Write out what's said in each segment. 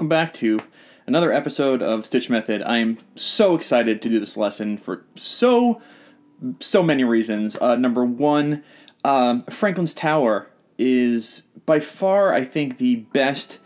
welcome back to another episode of StichMethod. I am so excited to do this lesson for so, so many reasons. Uh, number one, um, Franklin's Tower is by far, I think, the best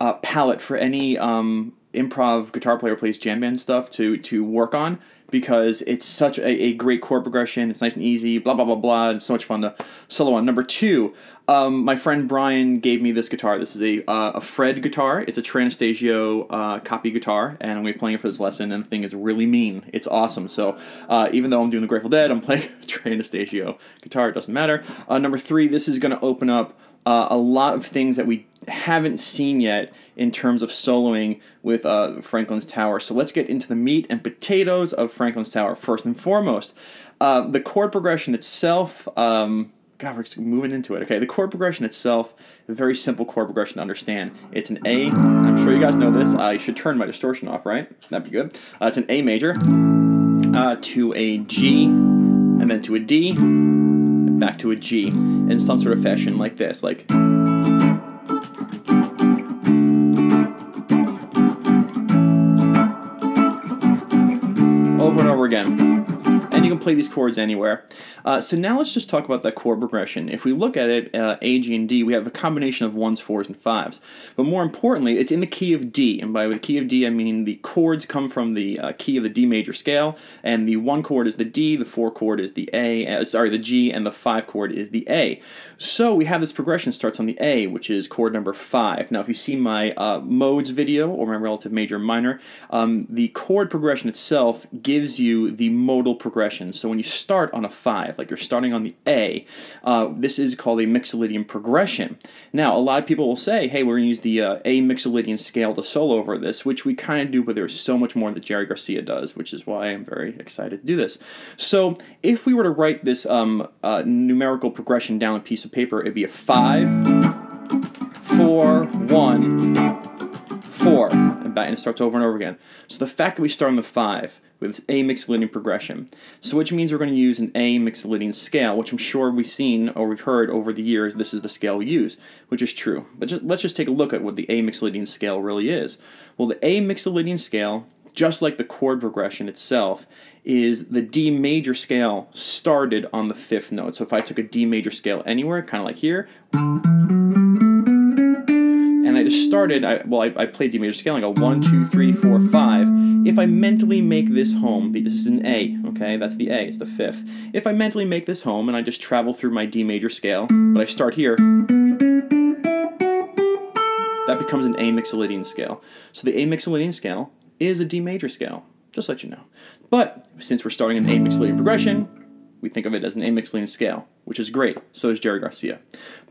uh, palette for any um, improv guitar player plays jam band stuff to to work on because it's such a, a great chord progression. It's nice and easy, blah, blah, blah, blah. It's so much fun to solo on. Number two, um, my friend Brian gave me this guitar. This is a, uh, a Fred guitar. It's a Trey Anastasio uh, copy guitar, and I'm to be playing it for this lesson, and the thing is really mean. It's awesome. So uh, even though I'm doing the Grateful Dead, I'm playing a Trey Anastasio guitar. It doesn't matter. Uh, number three, this is going to open up uh, a lot of things that we haven't seen yet in terms of soloing with uh, Franklin's Tower. So let's get into the meat and potatoes of Franklin's Tower. First and foremost, uh, the chord progression itself. Um, God, we're moving into it. Okay, the chord progression itself, a very simple chord progression to understand. It's an A. I'm sure you guys know this. I should turn my distortion off, right? That'd be good. Uh, it's an A major uh, to a G, and then to a D, back to a G in some sort of fashion like this, like. Play these chords anywhere. Uh, so now let's just talk about that chord progression. If we look at it, uh, A, G, and D, we have a combination of ones, fours, and fives. But more importantly, it's in the key of D, and by the key of D, I mean the chords come from the uh, key of the D major scale, and the one chord is the D, the four chord is the A, uh, sorry, the G, and the five chord is the A. So we have this progression starts on the A, which is chord number five. Now, if you see my uh, modes video or my relative major minor, um, the chord progression itself gives you the modal progression progression. So when you start on a 5, like you're starting on the A, uh, this is called a Mixolydian progression. Now, a lot of people will say, hey, we're going to use the uh, A Mixolydian scale to solo over this, which we kind of do, but there's so much more that Jerry Garcia does, which is why I'm very excited to do this. So if we were to write this um, uh, numerical progression down a piece of paper, it'd be a 5, 4, 1, 4, and it starts over and over again. So the fact that we start on the 5, with A Mixolydian progression. So which means we're going to use an A Mixolydian scale, which I'm sure we've seen or we've heard over the years this is the scale we use, which is true. But just, let's just take a look at what the A Mixolydian scale really is. Well, the A Mixolydian scale, just like the chord progression itself, is the D major scale started on the fifth note. So if I took a D major scale anywhere, kind of like here, just started, I, well, I, I played D major scale, I go one, two, three, four, five. If I mentally make this home, this is an A, okay, that's the A, it's the fifth. If I mentally make this home and I just travel through my D major scale, but I start here, that becomes an A Mixolydian scale. So the A Mixolydian scale is a D major scale, just let you know. But since we're starting an A Mixolydian progression, we think of it as an A Mixolydian scale, which is great. So does Jerry Garcia.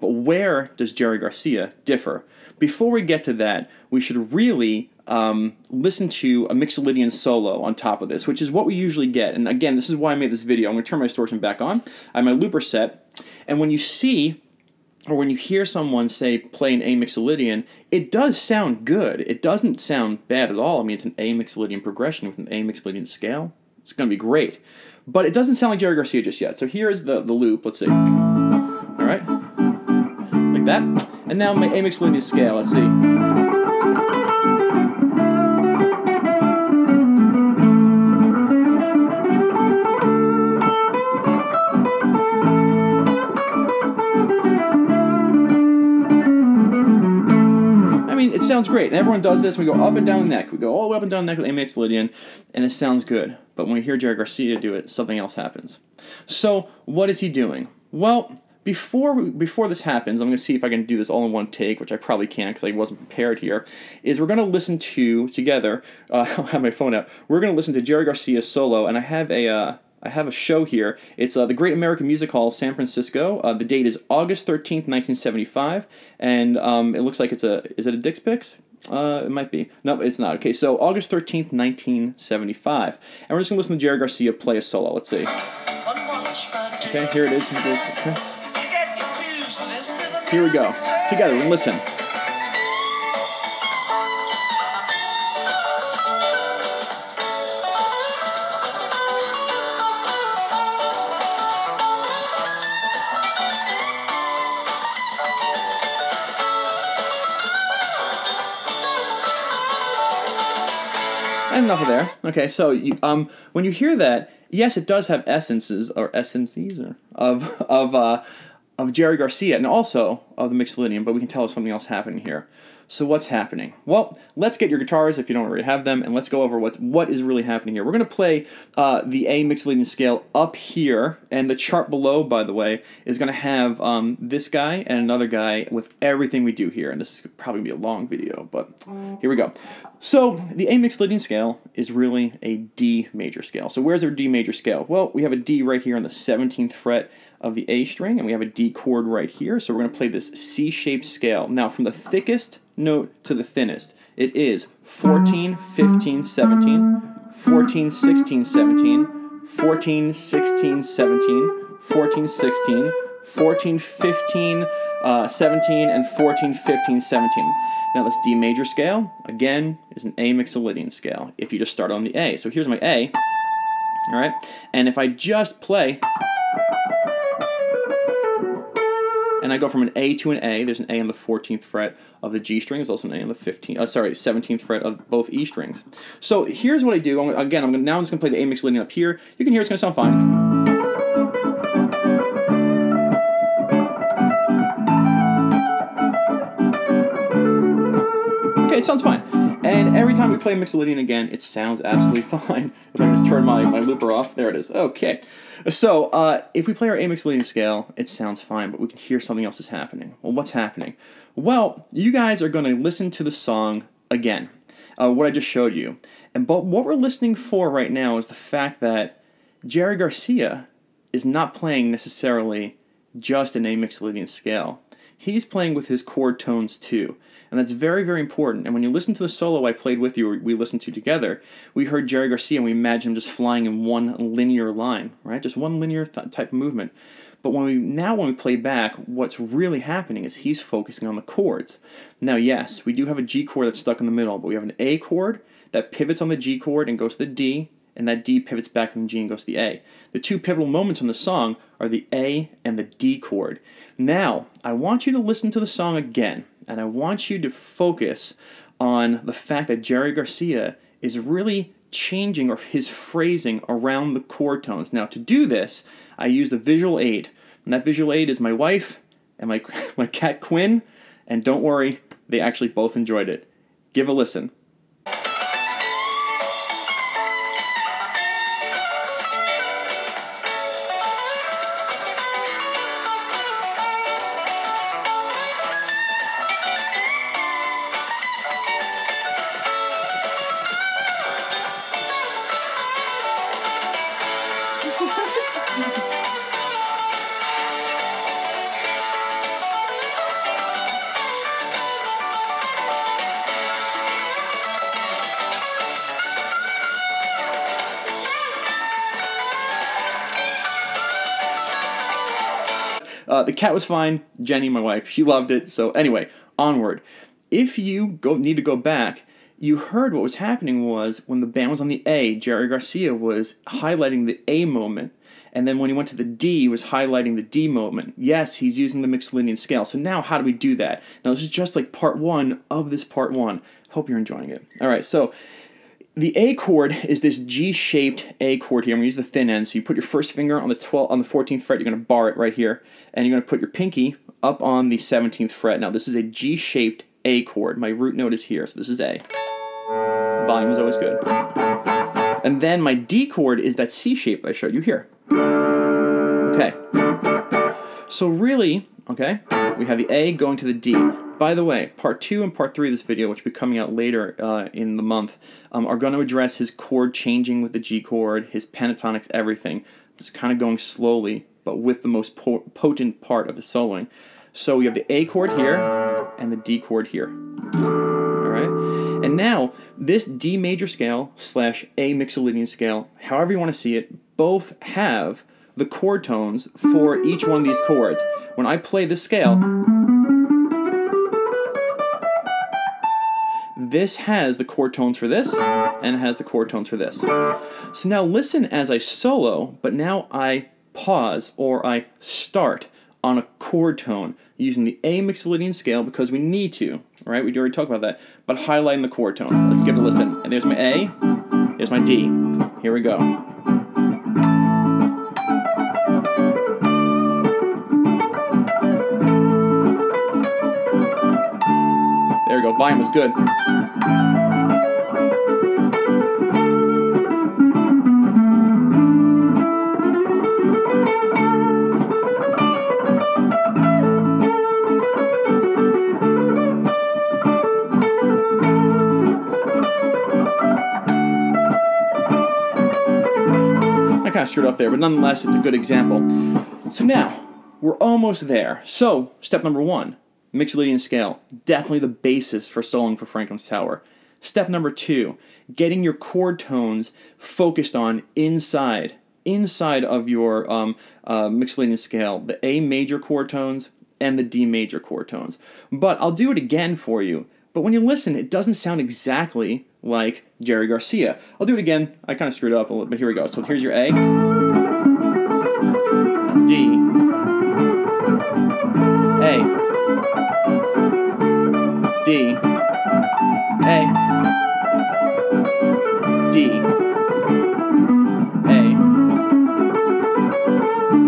But where does Jerry Garcia differ? Before we get to that, we should really um, listen to a Mixolydian solo on top of this, which is what we usually get. And again, this is why I made this video. I'm going to turn my distortion back on. I have my looper set. And when you see or when you hear someone say play an A Mixolydian, it does sound good. It doesn't sound bad at all. I mean, it's an A Mixolydian progression with an A Mixolydian scale. It's going to be great. But it doesn't sound like Jerry Garcia just yet. So here is the, the loop. Let's see. All right. Like that. And now my A Mixolydian scale. Let's see. I mean, it sounds great. And everyone does this. We go up and down the neck. We go all the way up and down the neck with A Mixolydian, and it sounds good. But when we hear Jerry Garcia do it, something else happens. So what is he doing? Well, before before this happens, I'm going to see if I can do this all in one take, which I probably can't because I wasn't prepared here. Is we're going to listen to together. Uh, I'll have my phone out. We're going to listen to Jerry Garcia solo, and I have a. Uh, I have a show here. It's uh, the Great American Music Hall, San Francisco. Uh, the date is August 13th, 1975, and um, it looks like it's a. Is it a Dick's Picks? Uh, it might be. No, it's not. Okay, so August 13th, 1975. And we're just going to listen to Jerry Garcia play a solo. Let's see. Okay, here it is. Okay. Here we go. Together, listen. Enough of there. Okay, so you, um, when you hear that, yes, it does have essences or essences or of of uh, of Jerry Garcia and also of the Mixolydian, but we can tell there's something else happening here. So what's happening? Well, let's get your guitars if you don't already have them, and let's go over what what is really happening here. We're going to play uh, the A Mixolydian scale up here, and the chart below, by the way, is going to have um, this guy and another guy with everything we do here. And this is probably gonna be a long video, but here we go. So the A Mixolydian scale is really a D major scale. So where's our D major scale? Well, we have a D right here on the 17th fret of the A string, and we have a D chord right here. So we're going to play this C-shaped scale. Now, from the thickest note to the thinnest, it is 14, 15, 17, 14, 16, 17, 14, 16, 17, 14, 16, 14, 15, uh, 17, and 14, 15, 17. Now this D major scale, again, is an A Mixolydian scale if you just start on the A. So here's my A, all right? And if I just play and I go from an A to an A. There's an A on the 14th fret of the G string. There's also an A on the 15th, uh, sorry, 17th fret of both E strings. So here's what I do. I'm, again, I'm gonna, now I'm just gonna play the A Mixolydian up here. You can hear it's gonna sound fine. Okay, it sounds fine. And every time we play Mixolydian again, it sounds absolutely fine. If I just turn my, my looper off, there it is. Okay. So, uh, if we play our A Mixolydian scale, it sounds fine, but we can hear something else is happening. Well, what's happening? Well, you guys are going to listen to the song again, uh, what I just showed you. And But what we're listening for right now is the fact that Jerry Garcia is not playing necessarily just an A Mixolydian scale. He's playing with his chord tones too. And that's very, very important. And when you listen to the solo I played with you, we listened to together, we heard Jerry Garcia and we imagined him just flying in one linear line, right? Just one linear th- type of movement. But when we now when we play back, what's really happening is he's focusing on the chords. Now, yes, we do have a G chord that's stuck in the middle, but we have an A chord that pivots on the G chord and goes to the D, and that D pivots back from the G and goes to the A. The two pivotal moments in the song are the A and the D chord. Now, I want you to listen to the song again, and I want you to focus on the fact that Jerry Garcia is really changing or his phrasing around the chord tones. Now, to do this, I used a visual aid, and that visual aid is my wife and my, my cat Quinn, and don't worry, they actually both enjoyed it. Give a listen. Uh, the cat was fine. Jenny, my wife, she loved it. So anyway, onward. If you go need to go back, you heard what was happening was when the band was on the A, Jerry Garcia was highlighting the A moment. And then when he went to the D, he was highlighting the D moment. Yes, he's using the Mixolydian scale. So now how do we do that? Now this is just like part one of this part one. Hope you're enjoying it. All right, so the A chord is this G-shaped A chord here. I'm gonna use the thin end. So you put your first finger on the 12 on the 14th fret. You're gonna bar it right here, and you're gonna put your pinky up on the 17th fret. Now this is a G-shaped A chord. My root note is here, so this is A. Volume is always good. And then my D chord is that C shape I showed you here. Okay. So really, okay, we have the A going to the D. By the way, part two and part three of this video, which will be coming out later uh, in the month, um, are going to address his chord changing with the G chord, his pentatonics, everything. Just kind of going slowly, but with the most po potent part of the soloing. So we have the A chord here and the D chord here. All right, and now this D major scale slash A Mixolydian scale, however you want to see it, both have the chord tones for each one of these chords. When I play this scale, this has the chord tones for this, and it has the chord tones for this. So now listen as I solo, but now I pause or I start on a chord tone using the A Mixolydian scale because we need to, right? We already talked about that, but highlighting the chord tones. Let's give it a listen. And there's my A, there's my D. Here we go. There we go, volume is good. Screwed up there, but nonetheless, it's a good example. So now, we're almost there. So, step number one, Mixolydian scale, definitely the basis for soloing for Franklin's Tower. Step number two, getting your chord tones focused on inside, inside of your um, uh, Mixolydian scale, the A major chord tones and the D major chord tones. But I'll do it again for you. But when you listen, it doesn't sound exactly like Jerry Garcia. I'll do it again. I kind of screwed up a little, but here we go. So here's your A, D, A, D, A, D, A,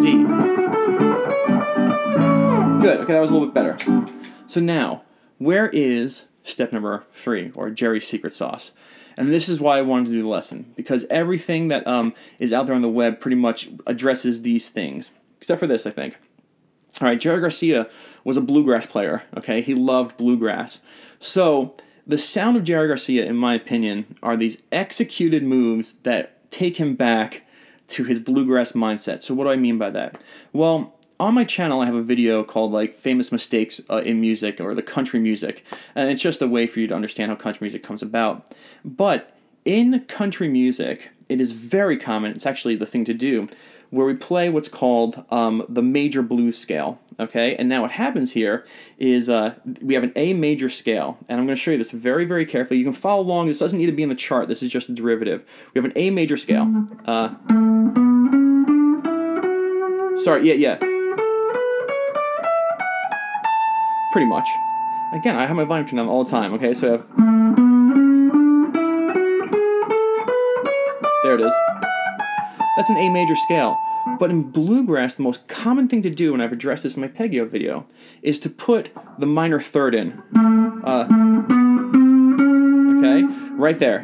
D. Good. Okay, that was a little bit better. So now, where is step number three, or Jerry's secret sauce? And this is why I wanted to do the lesson, because everything that um, is out there on the web pretty much addresses these things, except for this, I think. All right, Jerry Garcia was a bluegrass player, okay? He loved bluegrass. So, the sound of Jerry Garcia, in my opinion, are these executed moves that take him back to his bluegrass mindset. So, what do I mean by that? Well, on my channel, I have a video called like famous mistakes uh, in music or the country music, and it's just a way for you to understand how country music comes about. But in country music, it is very common. It's actually the thing to do, where we play what's called um, the major blues scale. Okay, and now what happens here is uh, we have an A major scale, and I'm going to show you this very, very carefully. You can follow along. This doesn't need to be in the chart. This is just a derivative. We have an A major scale. Uh, sorry, yeah, yeah. Pretty much. Again, I have my volume turned on all the time, okay? So I have. There it is. That's an A major scale. But in bluegrass, the most common thing to do, and I've addressed this in my Pegio video, is to put the minor third in. Uh, okay? Right there.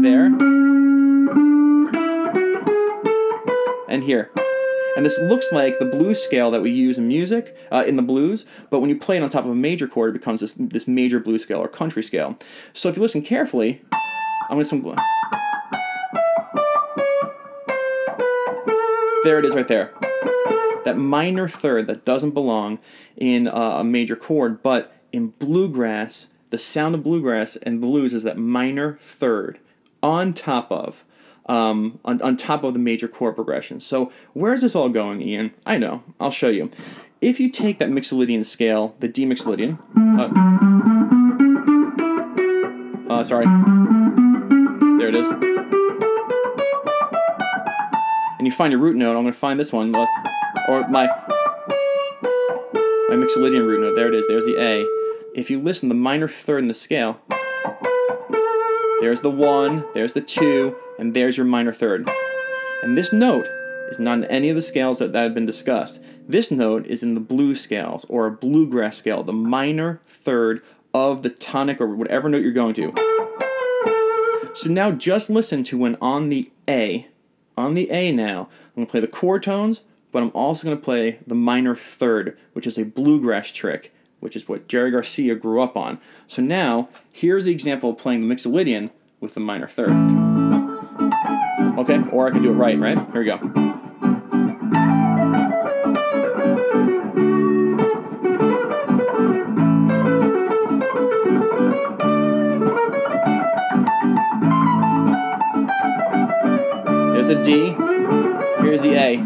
There. And here. And this looks like the blues scale that we use in music, uh, in the blues, but when you play it on top of a major chord, it becomes this, this major blues scale or country scale. So if you listen carefully, I'm going to... There it is right there. That minor third that doesn't belong in uh, a major chord, but in bluegrass, the sound of bluegrass and blues is that minor third on top of um, on, on top of the major chord progression. So where's this all going, Ian? I know. I'll show you. If you take that Mixolydian scale, the D Mixolydian, uh, uh, sorry, there it is, and you find your root note, I'm going to find this one, or my my Mixolydian root note. There it is. There's the A. If you listen, the minor third in the scale. There's the one. There's the two and there's your minor third. And this note is not in any of the scales that, that have been discussed. This note is in the blues scales, or a bluegrass scale, the minor third of the tonic or whatever note you're going to. So now just listen to when on the A, on the A now, I'm going to play the chord tones, but I'm also going to play the minor third, which is a bluegrass trick, which is what Jerry Garcia grew up on. So now, here's the example of playing the Mixolydian with the minor third. Okay, or I can do it right, right? Here we go. There's the D, here's the A.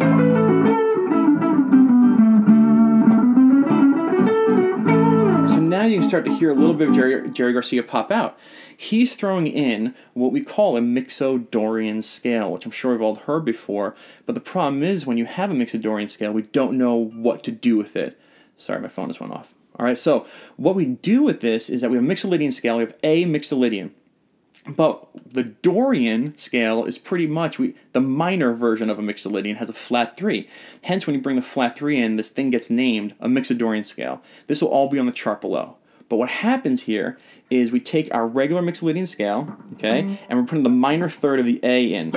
So now you can start to hear a little bit of Jerry, Jerry Garcia pop out. He's throwing in what we call a Mixo-Dorian scale, which I'm sure we've all heard before. But the problem is when you have a Mixo-Dorian scale, we don't know what to do with it. Sorry, my phone just went off. All right, so what we do with this is that we have a Mixolydian scale. We have a Mixolydian. But the Dorian scale is pretty much we, the minor version of a Mixolydian has a flat 3. Hence, when you bring the flat 3 in, this thing gets named a Mixo-Dorian scale. This will all be on the chart below. But what happens here is we take our regular Mixolydian scale, okay, mm-hmm. and we're putting the minor third of the A in,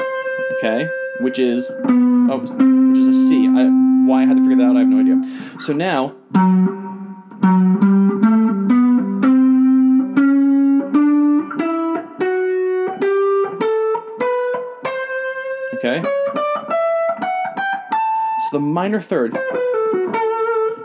okay, which is, oh, which is a C. I, why I had to figure that out, I have no idea. So now, Okay? So the minor third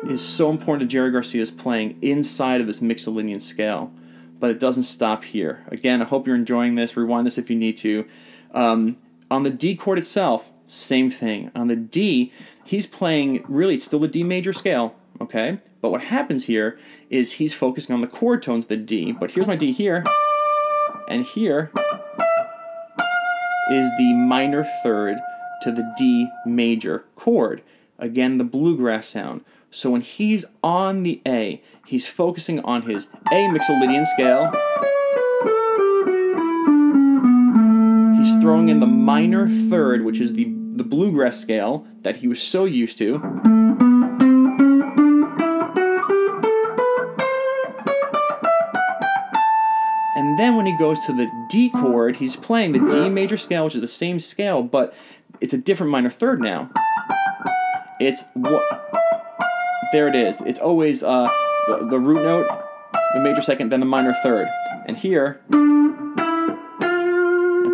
is so important to Jerry Garcia's playing inside of this Mixolydian scale, but it doesn't stop here. Again, I hope you're enjoying this. Rewind this if you need to. Um, on the D chord itself, same thing. On the D, he's playing, really, it's still the D major scale, okay? But what happens here is he's focusing on the chord tones of the D. But here's my D here, and here is the minor third to the D major chord. Again, the bluegrass sound. So when he's on the A, he's focusing on his A Mixolydian scale. He's throwing in the minor third, which is the, the bluegrass scale that he was so used to. And then when he goes to the D chord, he's playing the D major scale, which is the same scale, but it's a different minor third now. It's what there it is. It's always uh, the, the root note, the major second, then the minor third. And here,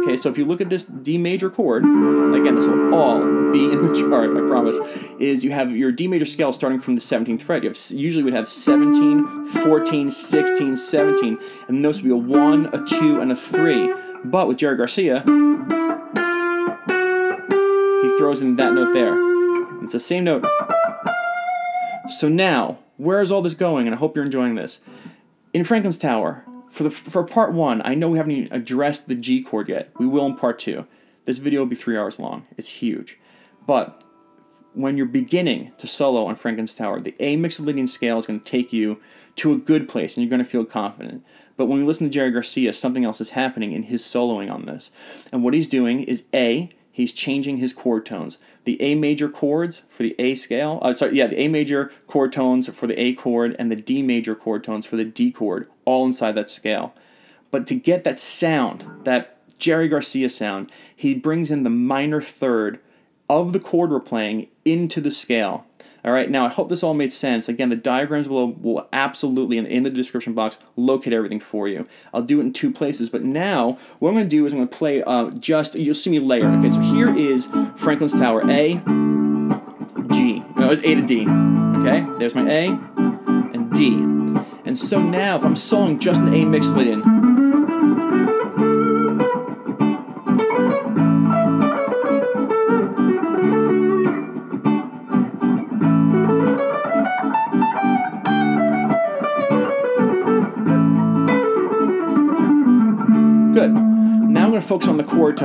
Okay, so if you look at this D major chord, again, this will all be in the chart, I promise, is you have your D major scale starting from the 17th fret. You have, usually would have 17, 14, 16, 17, and those would be a 1, a 2, and a 3. But with Jerry Garcia, he throws in that note there. It's the same note. So now, where is all this going? And I hope you're enjoying this. In Franklin's Tower, for the for part one, I know we haven't even addressed the G chord yet. We will in part two. This video will be three hours long. It's huge. But when you're beginning to solo on Franklin's Tower, the A Mixolydian scale is going to take you to a good place and you're going to feel confident. But when we listen to Jerry Garcia, something else is happening in his soloing on this. And what he's doing is A, he's changing his chord tones. The A major chords for the A scale, uh, sorry, yeah, the A major chord tones for the A chord and the D major chord tones for the D chord, all inside that scale. But to get that sound, that Jerry Garcia sound, he brings in the minor third of the chord we're playing into the scale. All right, now I hope this all made sense. Again, the diagrams below will absolutely, in, in the description box, locate everything for you. I'll do it in two places, but now what I'm going to do is I'm going to play uh, just, you'll see me layer. Okay, so here is Franklin's Tower A, G, no, it's A to D. Okay, there's my A and D. And so now, if I'm soloing just an A Mixolydian, focus on the chord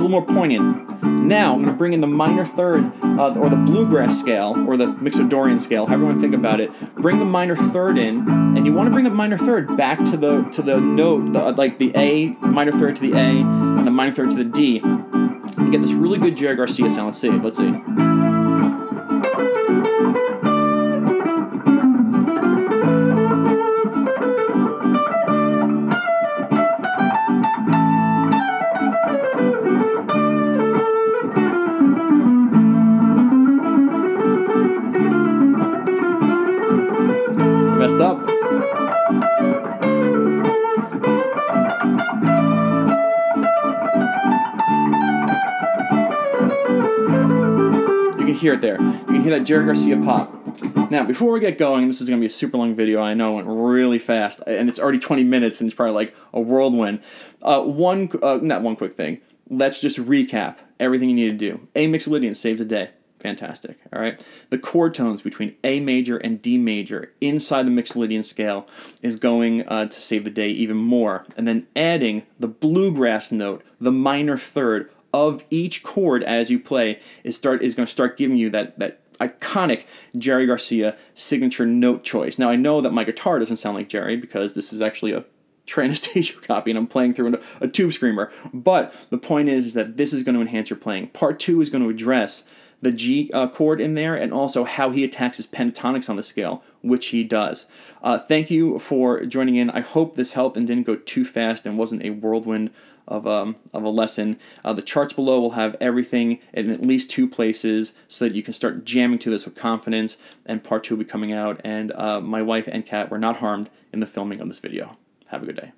a little more poignant. Now I'm going to bring in the minor third, uh, or the bluegrass scale, or the Mixo-Dorian scale, however you want to think about it. Bring the minor third in, and you want to bring the minor third back to the to the note, the, like the A minor third to the A, and the minor third to the D. You get this really good Jerry Garcia sound. Let's see. Let's see. Can hear it there. You can hear that Jerry Garcia pop. Now, before we get going, this is going to be a super long video. I know it went really fast, and it's already 20 minutes, and it's probably like a whirlwind. Uh, one, uh, not one quick thing. Let's just recap everything you need to do. A Mixolydian saves the day. Fantastic. All right. The chord tones between A major and D major inside the Mixolydian scale is going uh, to save the day even more. And then adding the bluegrass note, the minor third of each chord as you play, is start is going to start giving you that that iconic Jerry Garcia signature note choice. Now I know that my guitar doesn't sound like Jerry because this is actually a Anastasio copy and I'm playing through a, a tube screamer. But the point is, is that this is going to enhance your playing. Part two is going to address the G uh, chord in there and also how he attacks his pentatonics on the scale, which he does. Uh, thank you for joining in. I hope this helped and didn't go too fast and wasn't a whirlwind of, um, of a lesson. Uh, the charts below will have everything in at least two places so that you can start jamming to this with confidence. And part two will be coming out. And uh, my wife and cat were not harmed in the filming of this video. Have a good day.